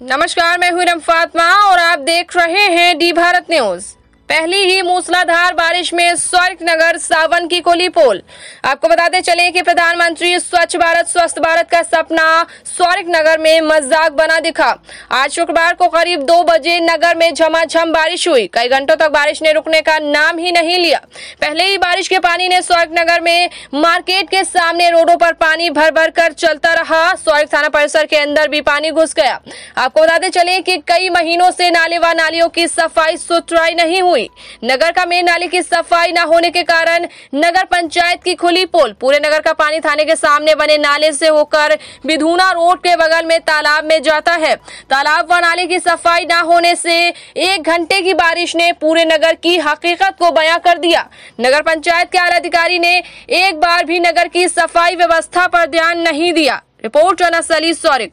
नमस्कार मैं हूँ फातमा और आप देख रहे हैं डी भारत न्यूज़। पहली ही मूसलाधार बारिश में स्वर्ग नगर सावन की कोली पोल। आपको बताते चले कि प्रधानमंत्री स्वच्छ भारत, स्वस्थ भारत का सपना स्वर्ग नगर में मज़ाक बना दिखा। आज शुक्रवार को करीब दो बजे नगर में झमाझम बारिश हुई। कई घंटों तक बारिश ने रुकने का नाम ही नहीं लिया। पहले ही बारिश के पानी ने स्वर्ग नगर में मार्केट के सामने रोडों पर पानी भर भर कर चलता रहा। स्वर्ग थाना परिसर के अंदर भी पानी घुस गया। आपको बताते चले की कई महीनों से नाले व नालियों की सफ़ाई सुथराई नहीं हुई। हुई। नगर का मेन नाले की सफ़ाई न होने के कारण नगर पंचायत की खुली पोल। पूरे नगर का पानी थाने के सामने बने नाले से होकर विधुना रोड के बगल में तालाब में जाता है। तालाब व नाले की सफ़ाई न होने से एक घंटे की बारिश ने पूरे नगर की हकीकत को बयां कर दिया। नगर पंचायत के आला अधिकारी ने एक बार भी नगर की सफ़ाई व्यवस्था पर ध्यान नहीं दिया। रिपोर्ट अनस अली सौरिक।